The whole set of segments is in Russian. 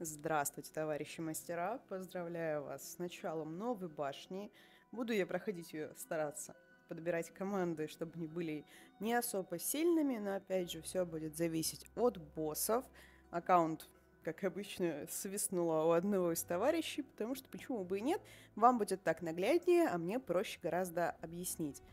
Здравствуйте, товарищи мастера! Поздравляю вас с началом новой башни. Буду я проходить ее стараться подбирать команды, чтобы они были не особо сильными, но опять же все будет зависеть от боссов. Аккаунт, как обычно, свистнула у одного из товарищей, потому что почему бы и нет, вам будет так нагляднее, а мне проще гораздо объяснить.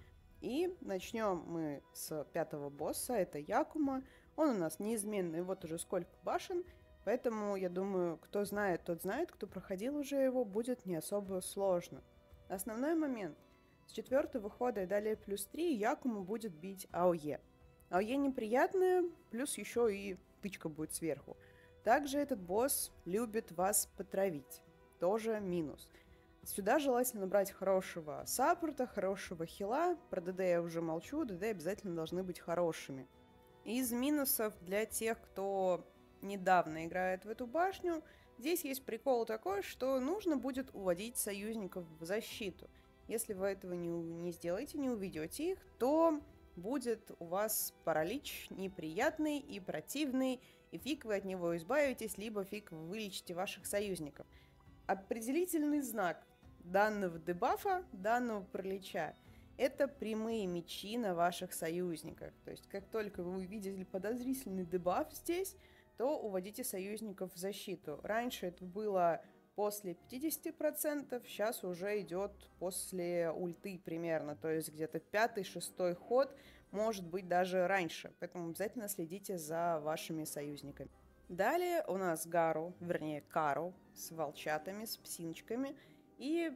И начнем мы с пятого босса, это Якума. Он у нас неизменный, вот уже сколько башен, поэтому, я думаю, кто знает, тот знает, кто проходил уже его, будет не особо сложно. Основной момент – с четвертого хода и далее плюс 3 Якуму будет бить АОЕ. АОЕ неприятная, плюс еще и тычка будет сверху. Также этот босс любит вас потравить. Тоже минус. Сюда желательно брать хорошего саппорта, хорошего хила. Про ДД я уже молчу, ДД обязательно должны быть хорошими. Из минусов для тех, кто недавно играет в эту башню, здесь есть прикол такой, что нужно будет уводить союзников в защиту – если вы этого не, не сделаете, не уведете их, то будет у вас паралич неприятный и противный, и фиг вы от него избавитесь, либо фиг вы вылечите ваших союзников. Определительный знак данного дебафа, данного паралича, это прямые мечи на ваших союзниках. То есть, как только вы увидели подозрительный дебаф здесь, то уводите союзников в защиту. Раньше это было после 50%, сейчас уже идет после ульты примерно, то есть где-то пятый, шестой ход, может быть даже раньше, поэтому обязательно следите за вашими союзниками. Далее у нас Гару, вернее Кару с волчатами, с псиночками, и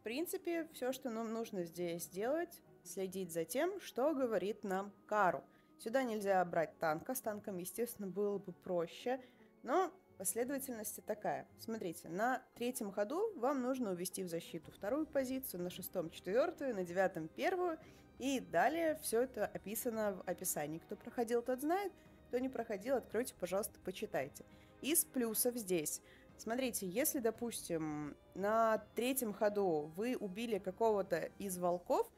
в принципе все, что нам нужно здесь сделать, следить за тем, что говорит нам Кару. Сюда нельзя брать танка, с танком, естественно, было бы проще, но Последовательность такая. Смотрите, на третьем ходу вам нужно увести в защиту вторую позицию, на шестом четвертую, на девятом первую, и далее все это описано в описании. Кто проходил, тот знает, кто не проходил, откройте, пожалуйста, почитайте. Из плюсов здесь. Смотрите, если, допустим, на третьем ходу вы убили какого-то из волков,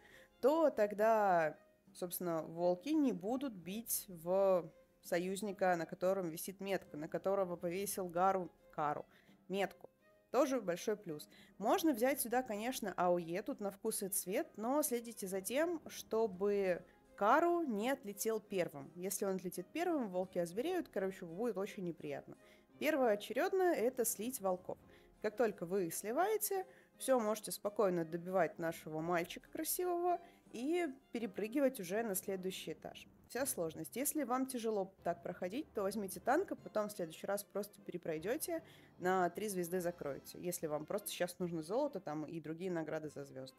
то тогда, собственно, волки не будут бить в союзника, на котором висит метка, на которого повесил Гару Кару метку. Тоже большой плюс. Можно взять сюда, конечно, АОЕ, тут на вкус и цвет, но следите за тем, чтобы Кару не отлетел первым. Если он отлетит первым, волки озвереют, короче, будет очень неприятно. Первое очередное это слить волков. Как только вы их сливаете, все, можете спокойно добивать нашего мальчика красивого и перепрыгивать уже на следующий этаж. Вся сложность. Если вам тяжело так проходить, то возьмите танк, а потом в следующий раз просто перепройдете, на три звезды закроете. Если вам просто сейчас нужно золото там и другие награды за звезды.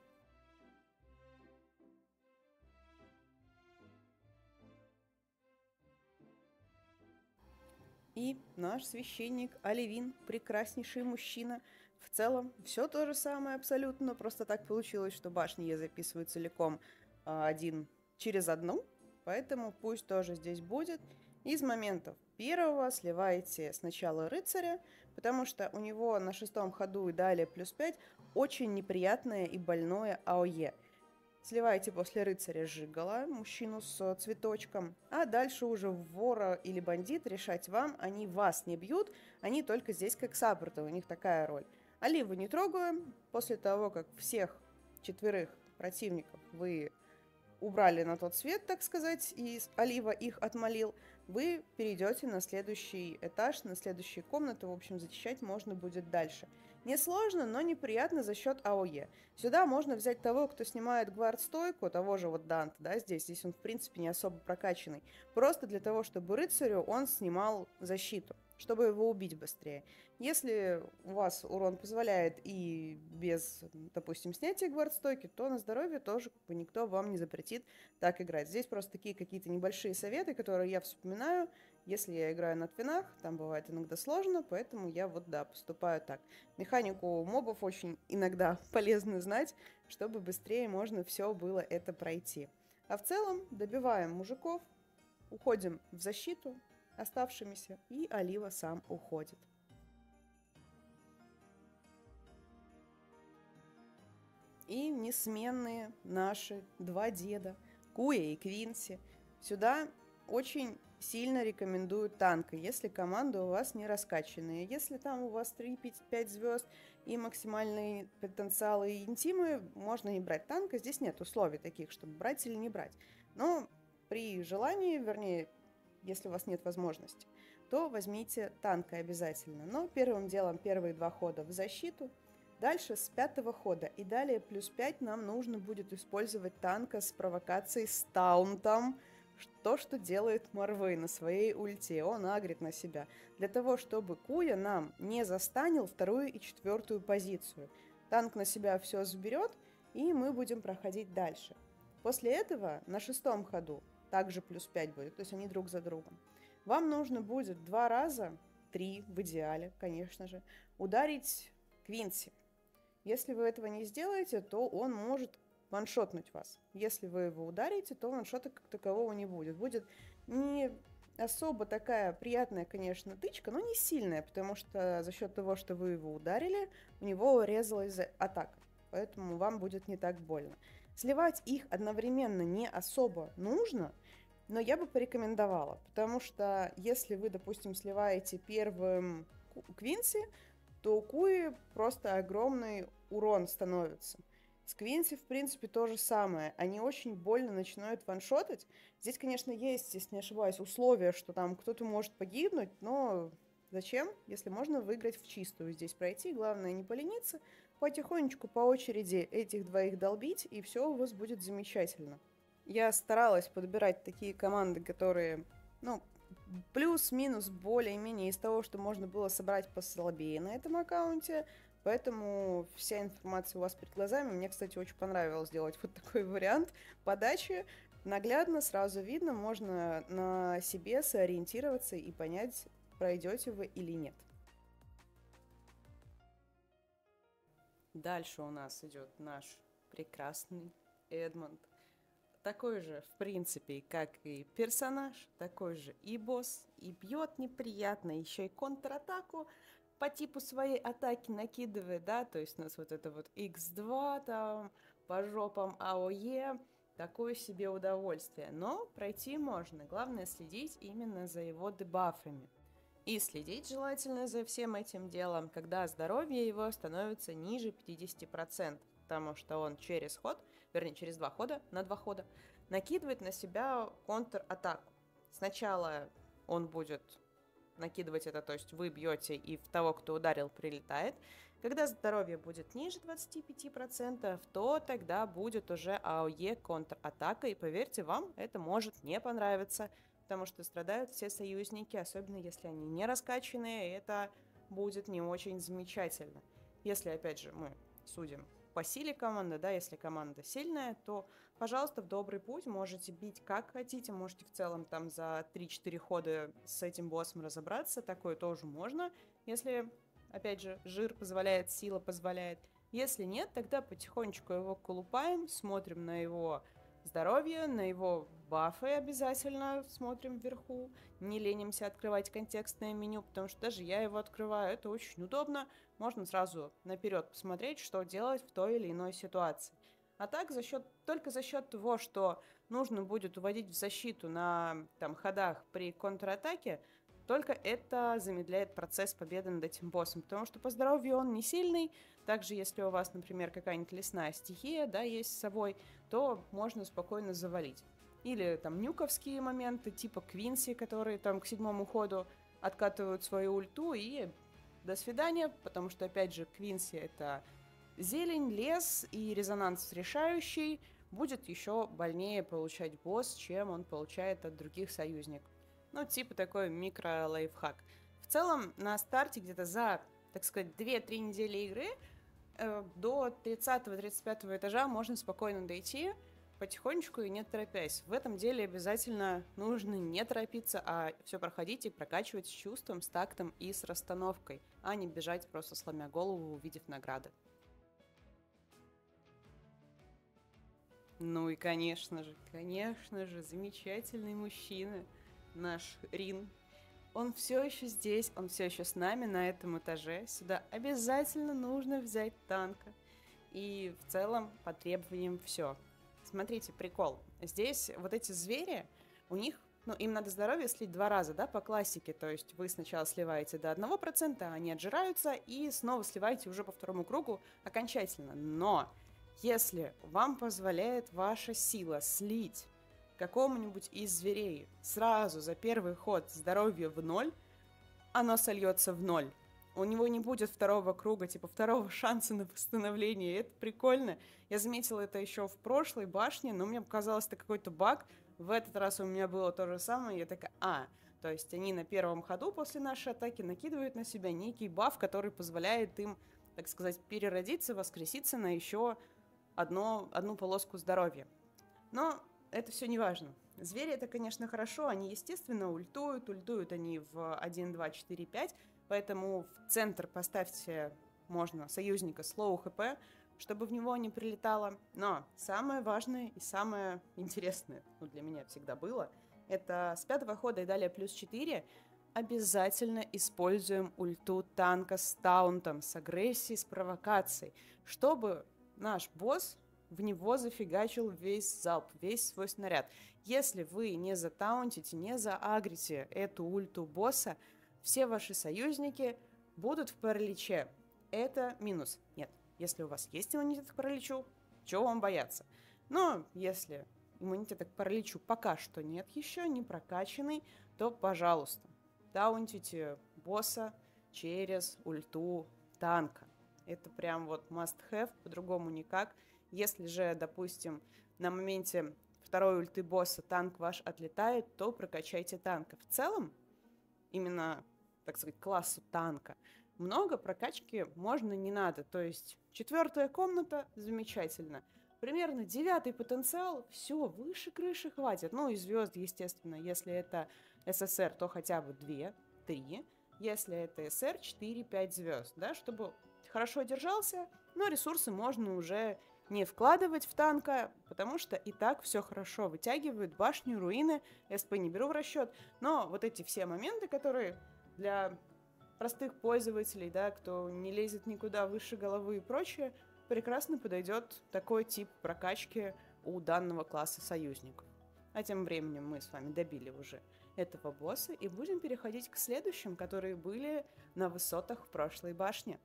И наш священник Оливин, прекраснейший мужчина. В целом, все то же самое абсолютно, просто так получилось, что башни я записываю целиком а, один через одну, Поэтому пусть тоже здесь будет. Из моментов первого сливаете сначала рыцаря, потому что у него на шестом ходу и далее плюс 5 очень неприятное и больное АОЕ. Сливаете после рыцаря жигала, мужчину с цветочком, а дальше уже вора или бандит решать вам, они вас не бьют, они только здесь как саппорты, у них такая роль. Оливу не трогаем, после того, как всех четверых противников вы убрали на тот свет, так сказать, и Олива их отмолил, вы перейдете на следующий этаж, на следующие комнаты, в общем, зачищать можно будет дальше. Несложно, но неприятно за счет АОЕ. Сюда можно взять того, кто снимает гвардстойку, того же вот Данта, да, здесь. Здесь он, в принципе, не особо прокачанный. Просто для того, чтобы рыцарю он снимал защиту чтобы его убить быстрее. Если у вас урон позволяет и без, допустим, снятия гвардстойки, то на здоровье тоже как бы никто вам не запретит так играть. Здесь просто такие какие-то небольшие советы, которые я вспоминаю, если я играю на твинах, там бывает иногда сложно, поэтому я вот, да, поступаю так. Механику мобов очень иногда полезно знать, чтобы быстрее можно все было это пройти. А в целом добиваем мужиков, уходим в защиту, оставшимися, и Олива сам уходит. И несменные наши два деда, Куя и Квинси. Сюда очень сильно рекомендую танка, если команда у вас не раскачанная. Если там у вас 3-5 звезд и максимальный потенциал и интимы, можно не брать танка. Здесь нет условий таких, чтобы брать или не брать. Но при желании, вернее, если у вас нет возможности, то возьмите танка обязательно. Но первым делом первые два хода в защиту, дальше с пятого хода и далее плюс 5 нам нужно будет использовать танка с провокацией с таунтом, то, что делает Марвей на своей ульте. Он агрит на себя. Для того, чтобы Куя нам не застанил вторую и четвертую позицию. Танк на себя все заберет, и мы будем проходить дальше. После этого на шестом ходу также плюс 5 будет, то есть они друг за другом. Вам нужно будет два раза, три в идеале, конечно же, ударить Квинси. Если вы этого не сделаете, то он может ваншотнуть вас. Если вы его ударите, то ваншота как такового не будет. Будет не особо такая приятная, конечно, тычка, но не сильная, потому что за счет того, что вы его ударили, у него резалась атака. Поэтому вам будет не так больно. Сливать их одновременно не особо нужно, но я бы порекомендовала, потому что если вы, допустим, сливаете первым Квинси, то у Куи просто огромный урон становится. С Квинси, в принципе, то же самое. Они очень больно начинают ваншотать. Здесь, конечно, есть, если не ошибаюсь, условия, что там кто-то может погибнуть, но зачем, если можно выиграть в чистую здесь пройти. Главное, не полениться, потихонечку по очереди этих двоих долбить, и все у вас будет замечательно. Я старалась подбирать такие команды, которые, ну, плюс-минус более-менее из того, что можно было собрать послабее на этом аккаунте, Поэтому вся информация у вас перед глазами. Мне, кстати, очень понравилось сделать вот такой вариант подачи. Наглядно, сразу видно, можно на себе сориентироваться и понять, пройдете вы или нет. Дальше у нас идет наш прекрасный Эдмонд. Такой же, в принципе, как и персонаж, такой же и босс, и бьет неприятно, еще и контратаку по типу своей атаки накидывает, да, то есть у нас вот это вот x2 там, по жопам АОЕ, такое себе удовольствие. Но пройти можно, главное следить именно за его дебафами. И следить желательно за всем этим делом, когда здоровье его становится ниже 50%, потому что он через ход, вернее, через два хода, на два хода, накидывает на себя контр-атаку. Сначала он будет накидывать это, то есть вы бьете и в того, кто ударил, прилетает. Когда здоровье будет ниже 25%, то тогда будет уже АОЕ контратака, и поверьте, вам это может не понравиться, потому что страдают все союзники, особенно если они не раскачанные, и это будет не очень замечательно. Если, опять же, мы судим по силе команды, да, если команда сильная, то, пожалуйста, в добрый путь можете бить как хотите, можете в целом там за 3-4 хода с этим боссом разобраться, такое тоже можно, если, опять же, жир позволяет, сила позволяет. Если нет, тогда потихонечку его колупаем, смотрим на его здоровье, на его бафы обязательно смотрим вверху. Не ленимся открывать контекстное меню, потому что даже я его открываю, это очень удобно. Можно сразу наперед посмотреть, что делать в той или иной ситуации. А так за счет, только за счет того, что нужно будет уводить в защиту на там, ходах при контратаке, только это замедляет процесс победы над этим боссом, потому что по здоровью он не сильный. Также, если у вас, например, какая-нибудь лесная стихия, да, есть с собой, то можно спокойно завалить. Или там нюковские моменты, типа Квинси, которые там к седьмому ходу откатывают свою ульту и до свидания, потому что, опять же, Квинси это зелень, лес и резонанс решающий, будет еще больнее получать босс, чем он получает от других союзников. Ну, типа такой микро-лайфхак. В целом, на старте где-то за, так сказать, 2-3 недели игры э, до 30-35 этажа можно спокойно дойти, потихонечку и не торопясь. В этом деле обязательно нужно не торопиться, а все проходить и прокачивать с чувством, с тактом и с расстановкой, а не бежать просто сломя голову, увидев награды. Ну и, конечно же, конечно же, замечательный мужчина – наш Рин. Он все еще здесь, он все еще с нами на этом этаже. Сюда обязательно нужно взять танка. И в целом по требованиям все. Смотрите, прикол. Здесь вот эти звери, у них ну, им надо здоровье слить два раза, да, по классике. То есть вы сначала сливаете до 1%, они отжираются, и снова сливаете уже по второму кругу окончательно. Но если вам позволяет ваша сила слить какому-нибудь из зверей сразу за первый ход здоровье в ноль, оно сольется в ноль. У него не будет второго круга, типа второго шанса на восстановление. это прикольно. Я заметила это еще в прошлой башне, но мне показалось, это какой-то баг. В этот раз у меня было то же самое. Я такая, а, то есть они на первом ходу после нашей атаки накидывают на себя некий баф, который позволяет им, так сказать, переродиться, воскреситься на еще одно, одну полоску здоровья. Но это все не важно. Звери это, конечно, хорошо, они, естественно, ультуют, ультуют они в 1, 2, 4, 5, поэтому в центр поставьте можно союзника с хп, чтобы в него не прилетало. Но самое важное и самое интересное, ну, для меня всегда было, это с пятого хода и далее плюс 4 обязательно используем ульту танка с таунтом, с агрессией, с провокацией, чтобы наш босс в него зафигачил весь залп, весь свой снаряд. Если вы не затаунтите, не заагрите эту ульту босса, все ваши союзники будут в параличе. Это минус. Нет, если у вас есть иммунитет к параличу, чего вам бояться? Но если иммунитета к параличу пока что нет еще, не прокачанный, то, пожалуйста, таунтите босса через ульту танка. Это прям вот must have, по-другому никак. Если же, допустим, на моменте второй ульты босса танк ваш отлетает, то прокачайте танка. В целом, именно, так сказать, классу танка, много прокачки можно не надо. То есть четвертая комната замечательно. Примерно девятый потенциал, все, выше крыши хватит. Ну и звезд, естественно, если это СССР, то хотя бы две, три. Если это СР, 4-5 звезд, да, чтобы хорошо держался, но ресурсы можно уже не вкладывать в танка, потому что и так все хорошо. Вытягивают башню, руины, СП не беру в расчет. Но вот эти все моменты, которые для простых пользователей, да, кто не лезет никуда выше головы и прочее, прекрасно подойдет такой тип прокачки у данного класса союзников. А тем временем мы с вами добили уже этого босса и будем переходить к следующим, которые были на высотах в прошлой башне.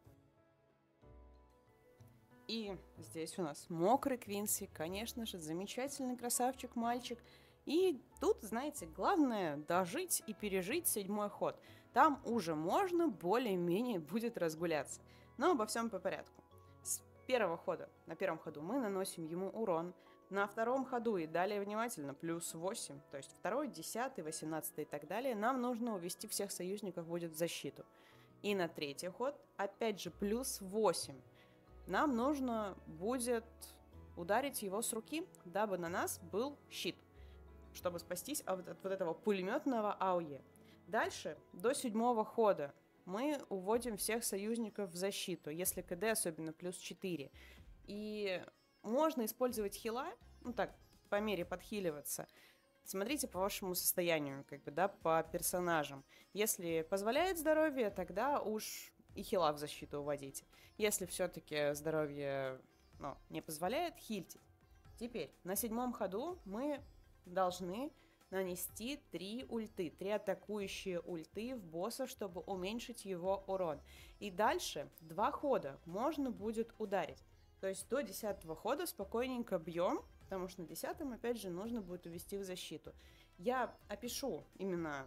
И здесь у нас мокрый Квинси, конечно же, замечательный красавчик-мальчик. И тут, знаете, главное дожить и пережить седьмой ход. Там уже можно более-менее будет разгуляться. Но обо всем по порядку. С первого хода, на первом ходу мы наносим ему урон, на втором ходу и далее внимательно плюс 8, то есть второй, десятый, восемнадцатый и так далее, нам нужно увести всех союзников будет в защиту. И на третий ход, опять же, плюс 8 нам нужно будет ударить его с руки, дабы на нас был щит, чтобы спастись от, от вот этого пулеметного АОЕ. Дальше, до седьмого хода, мы уводим всех союзников в защиту, если КД особенно плюс 4. И можно использовать хила, ну так, по мере подхиливаться. Смотрите по вашему состоянию, как бы, да, по персонажам. Если позволяет здоровье, тогда уж и хила в защиту уводите. Если все-таки здоровье ну, не позволяет, хильте. Теперь, на седьмом ходу мы должны нанести три ульты, три атакующие ульты в босса, чтобы уменьшить его урон. И дальше два хода можно будет ударить. То есть до десятого хода спокойненько бьем, потому что на десятом, опять же, нужно будет увести в защиту. Я опишу именно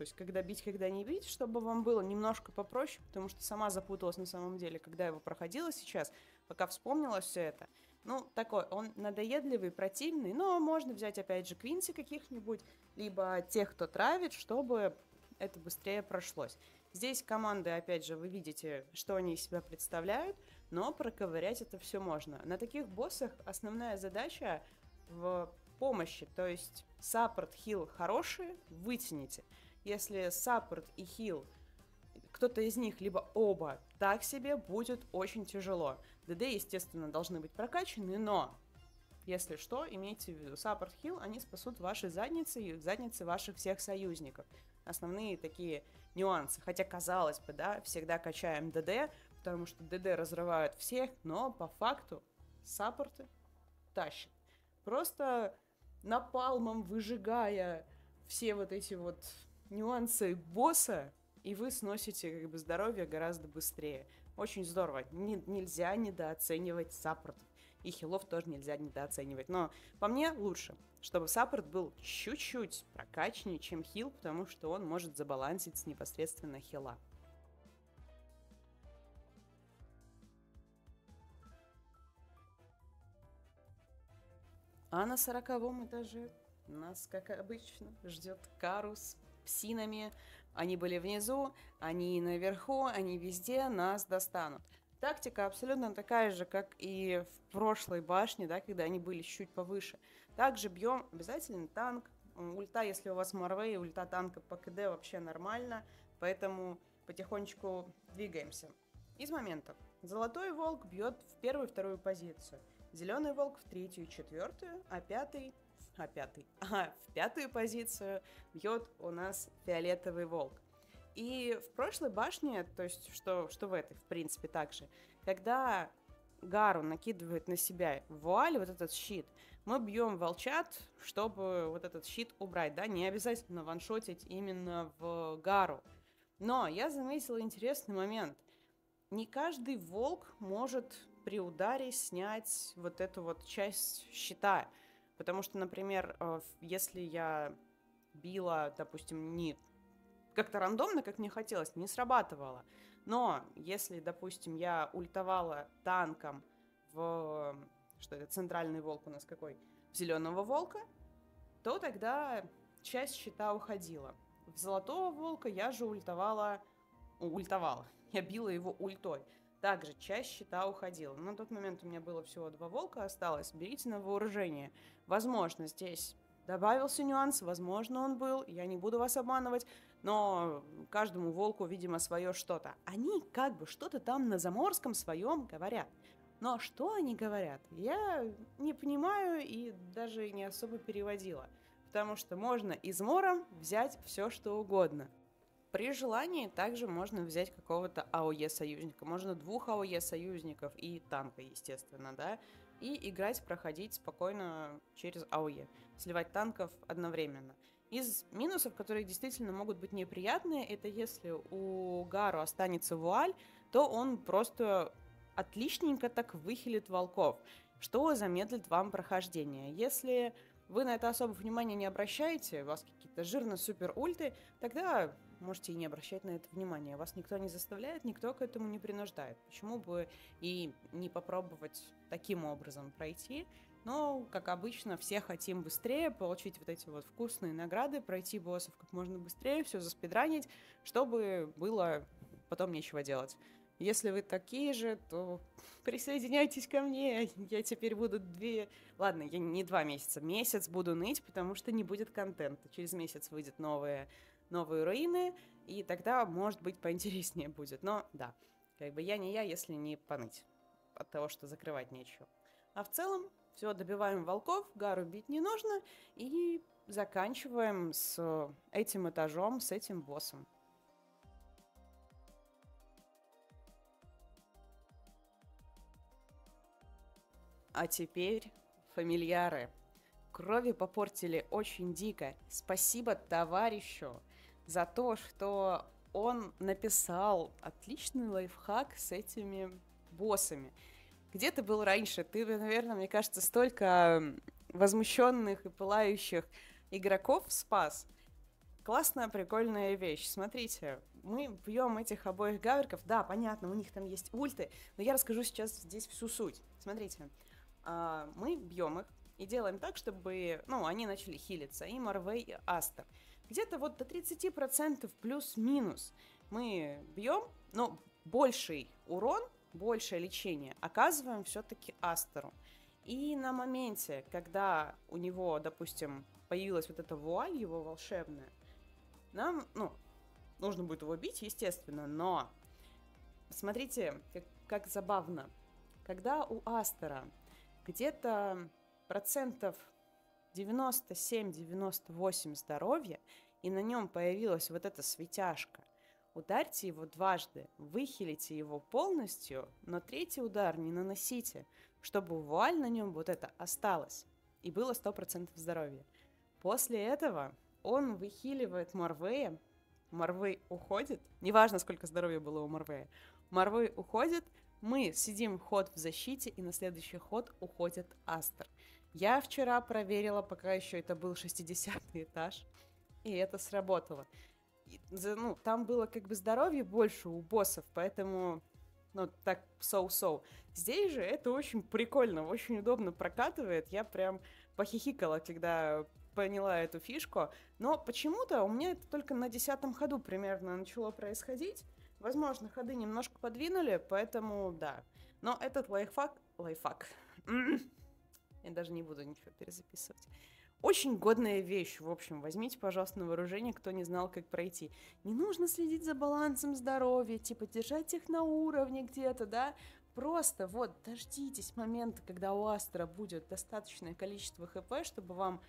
то есть, когда бить, когда не бить, чтобы вам было немножко попроще, потому что сама запуталась на самом деле, когда его проходила сейчас, пока вспомнила все это. Ну, такой, он надоедливый, противный, но можно взять, опять же, Квинси каких-нибудь, либо тех, кто травит, чтобы это быстрее прошлось. Здесь команды, опять же, вы видите, что они из себя представляют, но проковырять это все можно. На таких боссах основная задача в помощи, то есть саппорт, хил хорошие, вытяните – если саппорт и хил, кто-то из них, либо оба, так себе, будет очень тяжело. ДД, естественно, должны быть прокачаны, но если что, имейте в виду, саппорт хил, они спасут ваши задницы и задницы ваших всех союзников. Основные такие нюансы. Хотя, казалось бы, да, всегда качаем ДД, потому что ДД разрывают всех, но по факту саппорты тащат. Просто напалмом выжигая все вот эти вот нюансы босса, и вы сносите как бы здоровье гораздо быстрее. Очень здорово. Не, нельзя недооценивать саппортов. И хилов тоже нельзя недооценивать. Но по мне лучше, чтобы саппорт был чуть-чуть прокачнее, чем хил, потому что он может забалансить непосредственно хила. А на сороковом этаже нас, как обычно, ждет Карус псинами. Они были внизу, они наверху, они везде нас достанут. Тактика абсолютно такая же, как и в прошлой башне, да, когда они были чуть повыше. Также бьем обязательно танк. Ульта, если у вас Марвей, ульта танка по КД вообще нормально, поэтому потихонечку двигаемся. Из моментов. Золотой волк бьет в первую и вторую позицию. Зеленый волк в третью и четвертую, а пятый а пятый, а в пятую позицию бьет у нас фиолетовый волк. И в прошлой башне, то есть что, что в этой, в принципе, также, когда Гару накидывает на себя вуаль, вот этот щит, мы бьем волчат, чтобы вот этот щит убрать, да, не обязательно ваншотить именно в Гару. Но я заметила интересный момент. Не каждый волк может при ударе снять вот эту вот часть щита. Потому что, например, э, если я била, допустим, не как-то рандомно, как мне хотелось, не срабатывало. Но если, допустим, я ультовала танком в... Что это, центральный волк у нас какой? В зеленого волка, то тогда часть щита уходила. В золотого волка я же ультовала... Ультовала. Я била его ультой. Также часть щита уходила. На тот момент у меня было всего два волка осталось. Берите на вооружение. Возможно, здесь добавился нюанс, возможно, он был, я не буду вас обманывать, но каждому волку, видимо, свое что-то. Они как бы что-то там на заморском своем говорят. Но что они говорят, я не понимаю и даже не особо переводила. Потому что можно из мора взять все, что угодно. При желании также можно взять какого-то АОЕ союзника. Можно двух АОЕ союзников и танка, естественно, да. И играть, проходить спокойно через АОЕ. Сливать танков одновременно. Из минусов, которые действительно могут быть неприятные, это если у Гару останется вуаль, то он просто отличненько так выхилит волков, что замедлит вам прохождение. Если вы на это особо внимания не обращаете, у вас какие-то жирно супер ульты, тогда можете и не обращать на это внимания. Вас никто не заставляет, никто к этому не принуждает. Почему бы и не попробовать таким образом пройти? Но, как обычно, все хотим быстрее получить вот эти вот вкусные награды, пройти боссов как можно быстрее, все заспидранить, чтобы было потом нечего делать. Если вы такие же, то присоединяйтесь ко мне. Я теперь буду две... Ладно, я не два месяца, месяц буду ныть, потому что не будет контента. Через месяц выйдет новая новые руины, и тогда, может быть, поинтереснее будет. Но да, как бы я не я, если не поныть от того, что закрывать нечего. А в целом, все, добиваем волков, гару бить не нужно, и заканчиваем с этим этажом, с этим боссом. А теперь фамильяры. Крови попортили очень дико. Спасибо товарищу за то, что он написал отличный лайфхак с этими боссами. Где ты был раньше? Ты, наверное, мне кажется, столько возмущенных и пылающих игроков спас. Классная, прикольная вещь. Смотрите, мы бьем этих обоих гаверков. Да, понятно, у них там есть ульты, но я расскажу сейчас здесь всю суть. Смотрите, а, мы бьем их и делаем так, чтобы, ну, они начали хилиться. И Марвей, и Астер где-то вот до 30% плюс-минус мы бьем, но больший урон, большее лечение оказываем все-таки Астеру. И на моменте, когда у него, допустим, появилась вот эта вуаль его волшебная, нам, ну, нужно будет его бить, естественно, но смотрите, как, как забавно. Когда у Астера где-то процентов 97-98 здоровья, и на нем появилась вот эта светяшка. Ударьте его дважды, выхилите его полностью, но третий удар не наносите, чтобы вуаль на нем вот это осталось, и было 100% здоровья. После этого он выхиливает Марвея, Марвей уходит, неважно, сколько здоровья было у Марвея, Марвей уходит, мы сидим ход в защите, и на следующий ход уходит Астер. Я вчера проверила, пока еще это был 60 этаж, и это сработало. И, ну, там было как бы здоровье больше у боссов, поэтому, ну, так, соу-соу. Здесь же это очень прикольно, очень удобно прокатывает. Я прям похихикала, когда поняла эту фишку. Но почему-то у меня это только на десятом ходу примерно начало происходить. Возможно, ходы немножко подвинули, поэтому да. Но этот лайфхак... Лайфхак. Я даже не буду ничего перезаписывать. Очень годная вещь, в общем, возьмите, пожалуйста, на вооружение, кто не знал, как пройти. Не нужно следить за балансом здоровья, типа держать их на уровне где-то, да, просто вот дождитесь момента, когда у Астра будет достаточное количество хп, чтобы вам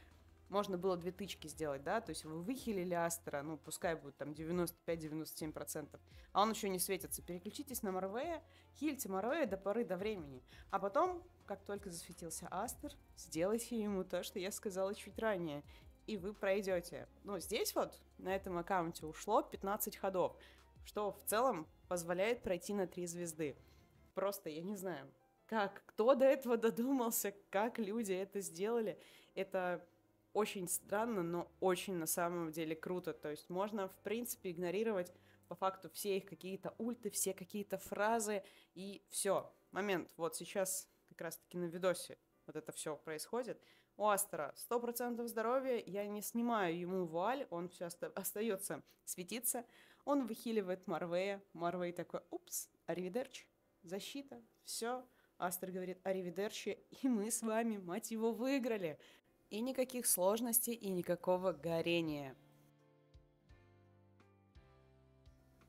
можно было две тычки сделать, да, то есть вы выхилили Астра, ну, пускай будет там 95-97%, а он еще не светится. Переключитесь на Морвея, хильте Морвея до поры до времени, а потом, как только засветился Астер, сделайте ему то, что я сказала чуть ранее, и вы пройдете. Ну, здесь вот, на этом аккаунте ушло 15 ходов, что в целом позволяет пройти на 3 звезды. Просто, я не знаю, как, кто до этого додумался, как люди это сделали, это очень странно, но очень на самом деле круто. То есть можно, в принципе, игнорировать по факту все их какие-то ульты, все какие-то фразы, и все. Момент. Вот сейчас как раз-таки на видосе вот это все происходит. У Астера 100% здоровья, я не снимаю ему вуаль, он все остается светиться. Он выхиливает Марвея, Марвей такой, упс, аривидерчи, защита, все. Астер говорит аривидерчи, и мы с вами, мать его, выиграли. И никаких сложностей, и никакого горения.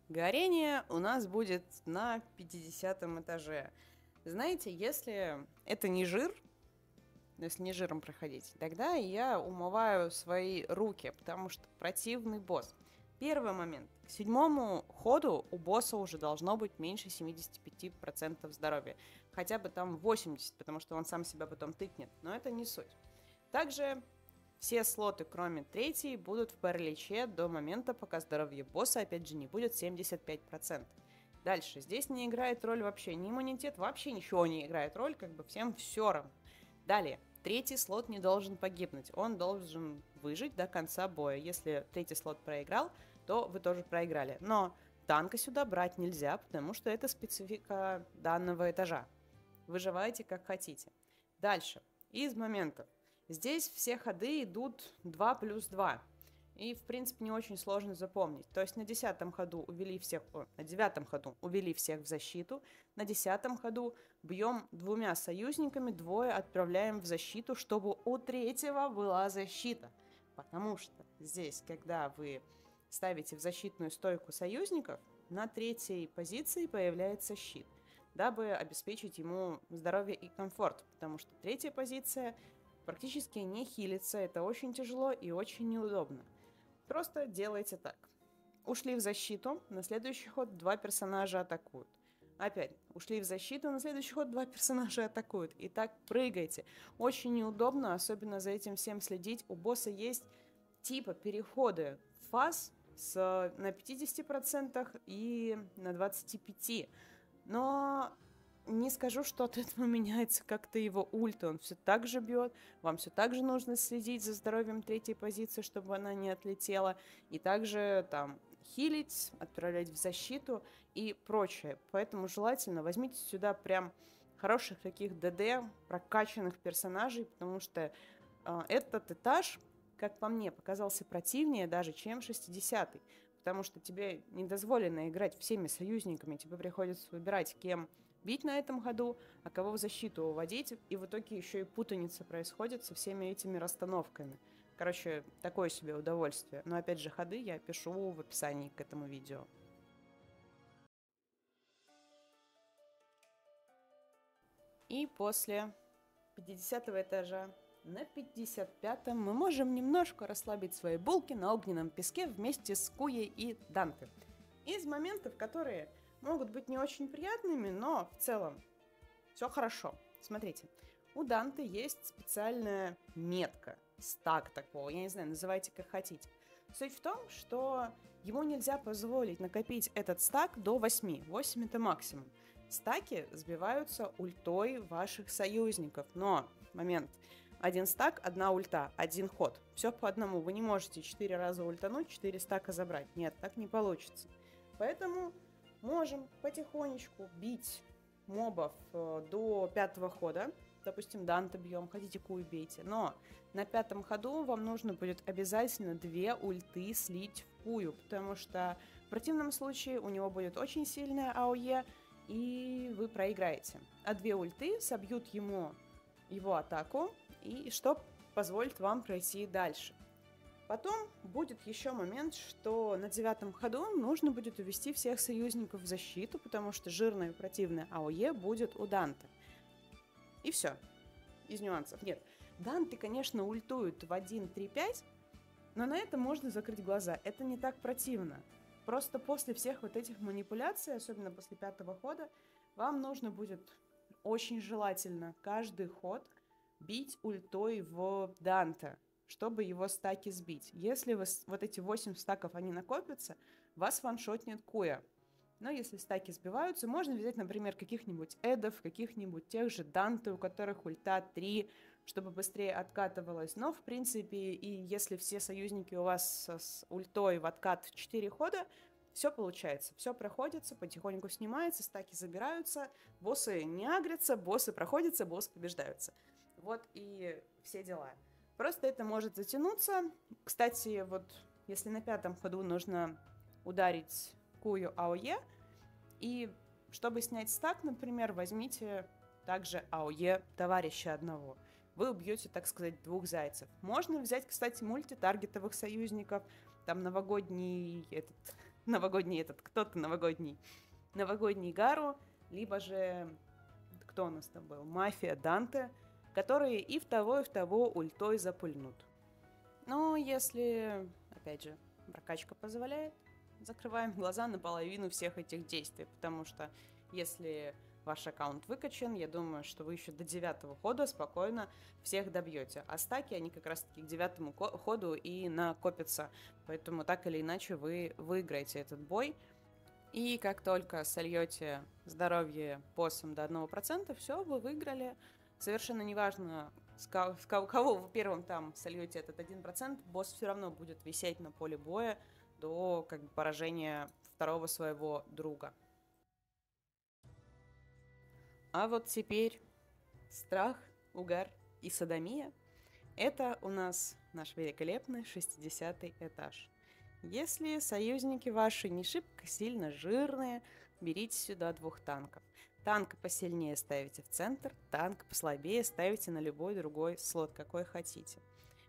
Горение у нас будет на 50 этаже. Знаете, если это не жир, если не жиром проходить, тогда я умываю свои руки, потому что противный босс. Первый момент. К седьмому ходу у босса уже должно быть меньше 75% здоровья. Хотя бы там 80, потому что он сам себя потом тыкнет. Но это не суть. Также все слоты, кроме третьей, будут в параличе до момента, пока здоровье босса, опять же, не будет 75%. Дальше. Здесь не играет роль вообще ни иммунитет, вообще ничего не играет роль, как бы всем все равно. Далее. Третий слот не должен погибнуть, он должен выжить до конца боя. Если третий слот проиграл, то вы тоже проиграли. Но танка сюда брать нельзя, потому что это специфика данного этажа. Выживайте как хотите. Дальше. Из моментов. Здесь все ходы идут 2 плюс 2. И, в принципе, не очень сложно запомнить. То есть на десятом ходу увели всех, о, на девятом ходу увели всех в защиту, на десятом ходу бьем двумя союзниками, двое отправляем в защиту, чтобы у третьего была защита. Потому что здесь, когда вы ставите в защитную стойку союзников, на третьей позиции появляется щит, дабы обеспечить ему здоровье и комфорт, потому что третья позиция практически не хилится, это очень тяжело и очень неудобно. Просто делайте так. Ушли в защиту, на следующий ход два персонажа атакуют. Опять, ушли в защиту, на следующий ход два персонажа атакуют. И так прыгайте. Очень неудобно, особенно за этим всем следить. У босса есть типа переходы фаз с, на 50% и на 25%. Но не скажу, что от этого меняется как-то его ульт, он все так же бьет, вам все так же нужно следить за здоровьем третьей позиции, чтобы она не отлетела, и также там хилить, отправлять в защиту и прочее. Поэтому желательно возьмите сюда прям хороших таких ДД, прокачанных персонажей, потому что э, этот этаж, как по мне, показался противнее даже, чем 60-й. Потому что тебе не дозволено играть всеми союзниками, тебе приходится выбирать, кем бить на этом ходу, а кого в защиту уводить, и в итоге еще и путаница происходит со всеми этими расстановками. Короче, такое себе удовольствие. Но опять же, ходы я пишу в описании к этому видео. И после 50 этажа на 55 мы можем немножко расслабить свои булки на огненном песке вместе с Куей и Данте. Из моментов, которые могут быть не очень приятными, но в целом все хорошо. Смотрите, у Данте есть специальная метка. стак такого, я не знаю, называйте как хотите. Суть в том, что ему нельзя позволить накопить этот стак до 8. 8 это максимум. Стаки сбиваются ультой ваших союзников, но, момент, один стак, одна ульта, один ход. Все по одному. Вы не можете 4 раза ультануть, 4 стака забрать. Нет, так не получится. Поэтому можем потихонечку бить мобов э, до пятого хода. Допустим, Данта бьем, хотите кую бейте. Но на пятом ходу вам нужно будет обязательно две ульты слить в кую, потому что в противном случае у него будет очень сильная АОЕ, и вы проиграете. А две ульты собьют ему его атаку, и что позволит вам пройти дальше. Потом будет еще момент, что на девятом ходу нужно будет увести всех союзников в защиту, потому что жирная и противная АОЕ будет у Данте. И все. Из нюансов. Нет. Данте, конечно, ультует в 1-3-5, но на это можно закрыть глаза. Это не так противно. Просто после всех вот этих манипуляций, особенно после пятого хода, вам нужно будет очень желательно каждый ход бить ультой в Данте, чтобы его стаки сбить. Если вы, вот эти 8 стаков, они накопятся, вас ваншотнет Куя. Но если стаки сбиваются, можно взять, например, каких-нибудь эдов, каких-нибудь тех же Данте, у которых ульта 3, чтобы быстрее откатывалось. Но, в принципе, и если все союзники у вас с ультой в откат 4 хода, все получается, все проходится, потихоньку снимается, стаки забираются, боссы не агрятся, боссы проходятся, боссы побеждаются. Вот и все дела. Просто это может затянуться. Кстати, вот если на пятом ходу нужно ударить кую АОЕ, и чтобы снять стак, например, возьмите также АОЕ товарища одного. Вы убьете, так сказать, двух зайцев. Можно взять, кстати, мультитаргетовых союзников, там новогодний этот, новогодний этот, кто-то новогодний, новогодний Гару, либо же, кто у нас там был, Мафия Данте, которые и в того, и в того ультой запульнут. Но если, опять же, прокачка позволяет, закрываем глаза на половину всех этих действий, потому что если ваш аккаунт выкачан, я думаю, что вы еще до девятого хода спокойно всех добьете. А стаки, они как раз-таки к девятому ходу и накопятся, поэтому так или иначе вы выиграете этот бой. И как только сольете здоровье боссом до 1%, все, вы выиграли. Совершенно неважно, с кого вы первым там сольете этот 1%, босс все равно будет висеть на поле боя до как бы, поражения второго своего друга. А вот теперь страх, угар и садомия – это у нас наш великолепный 60 этаж. Если союзники ваши не шибко сильно жирные, берите сюда двух танков. Танк посильнее ставите в центр, танк послабее ставите на любой другой слот, какой хотите.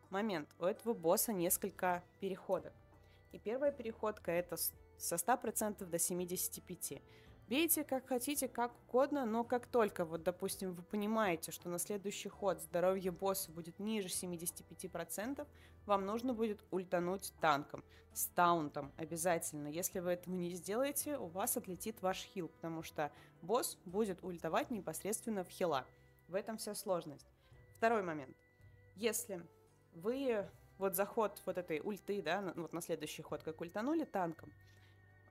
Момент. У этого босса несколько переходок. И первая переходка это со 100% до 75%. Бейте как хотите, как угодно, но как только, вот, допустим, вы понимаете, что на следующий ход здоровье босса будет ниже 75%, вам нужно будет ультануть танком, с таунтом обязательно. Если вы этого не сделаете, у вас отлетит ваш хил, потому что босс будет ультовать непосредственно в хила. В этом вся сложность. Второй момент. Если вы вот заход вот этой ульты, да, вот на следующий ход как ультанули танком,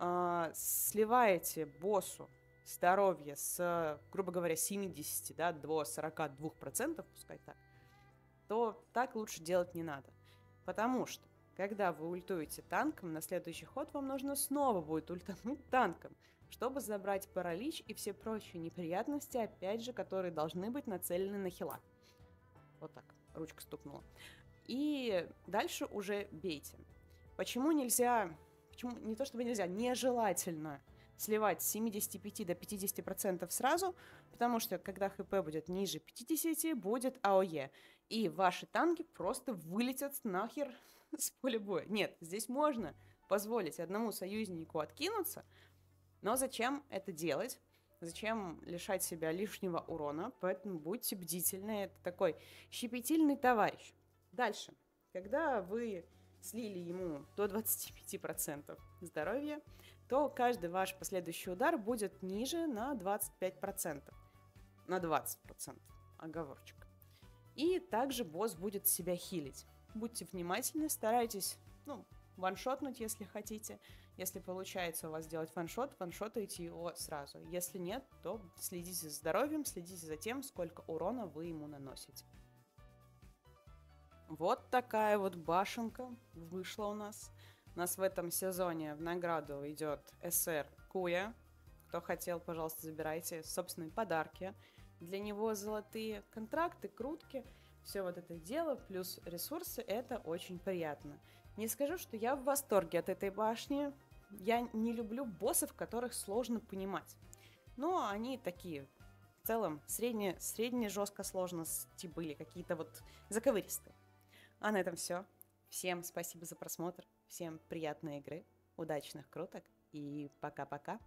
э, сливаете боссу здоровье с, грубо говоря, 70 да, до 42%, пускай так, то так лучше делать не надо. Потому что, когда вы ультуете танком, на следующий ход вам нужно снова будет ультануть танком, чтобы забрать паралич и все прочие неприятности, опять же, которые должны быть нацелены на хила. Вот так, ручка стукнула. И дальше уже бейте. Почему нельзя Почему не то чтобы нельзя, нежелательно сливать с 75 до 50% сразу, потому что когда ХП будет ниже 50, будет АОЕ. И ваши танки просто вылетят нахер с поля боя. Нет, здесь можно позволить одному союзнику откинуться, но зачем это делать? Зачем лишать себя лишнего урона? Поэтому будьте бдительны. Это такой щепетильный товарищ. Дальше. Когда вы слили ему до 25% здоровья, то каждый ваш последующий удар будет ниже на 25%. На 20%. Оговорочка. И также босс будет себя хилить. Будьте внимательны, старайтесь, ну, ваншотнуть, если хотите. Если получается у вас сделать ваншот, ваншотайте его сразу. Если нет, то следите за здоровьем, следите за тем, сколько урона вы ему наносите. Вот такая вот башенка вышла у нас. У нас в этом сезоне в награду идет СР Куя. Кто хотел, пожалуйста, забирайте собственные подарки. Для него золотые контракты, крутки, все вот это дело, плюс ресурсы, это очень приятно. Не скажу, что я в восторге от этой башни. Я не люблю боссов, которых сложно понимать. Но они такие, в целом, средне, средне жестко сложности были, какие-то вот заковыристые. А на этом все. Всем спасибо за просмотр, всем приятной игры, удачных круток и пока-пока.